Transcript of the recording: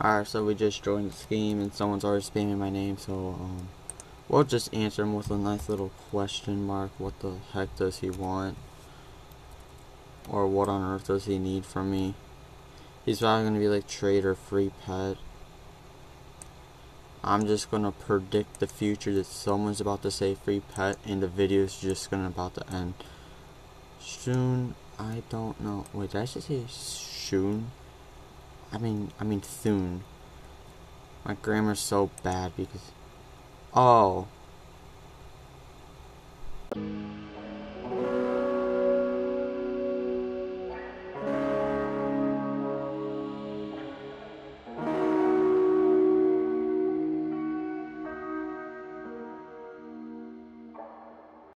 Alright, so we just joined this game and someone's already spamming my name, so um, we'll just answer him with a nice little question mark. What the heck does he want? Or what on earth does he need from me? He's probably going to be like trade or free pet. I'm just going to predict the future that someone's about to say free pet and the video is just going to about to end. Soon, I don't know. Wait, did I just say soon? I mean, I mean soon. My grammar's so bad because... Oh.